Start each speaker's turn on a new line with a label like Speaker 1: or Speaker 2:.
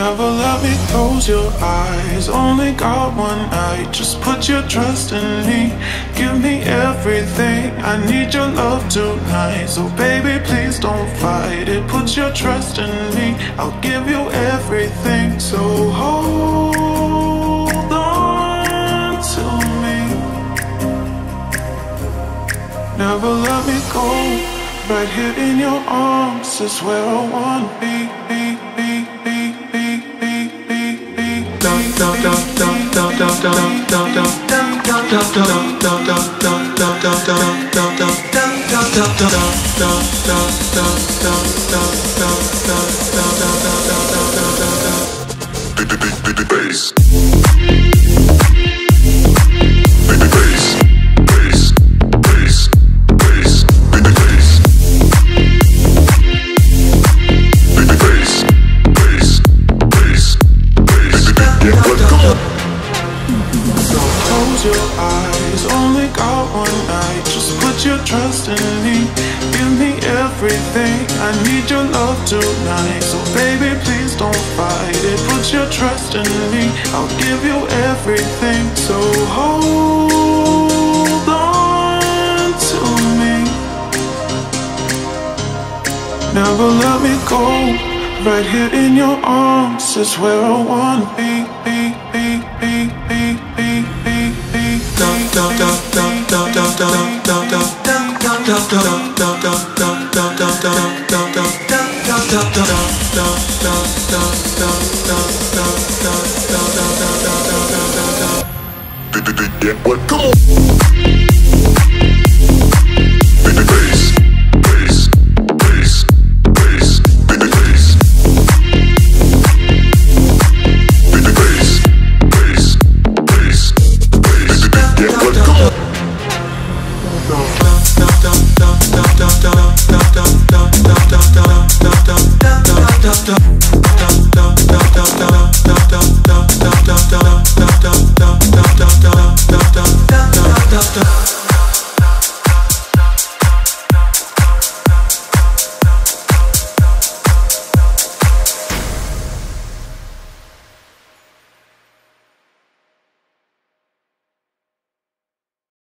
Speaker 1: love me, close your eyes. Only got one night. Just put your trust in me. Give me everything. I need your love tonight. So, baby, please don't fight it. Put your trust in me. I'll give you everything. So, hold on to me. Never let me go. Right here in your arms is where I wanna be,
Speaker 2: Welcome.
Speaker 1: Close your eyes, only got one night. Just put your trust in me. Give me everything. I need your love tonight. So, baby, please don't fight it. Put your trust in me. I'll give you everything. So, hold on to me. Never let me go. Right here in your arms is where I wanna be. be, be, be, be, be, be, be. Get what? Come on. da da da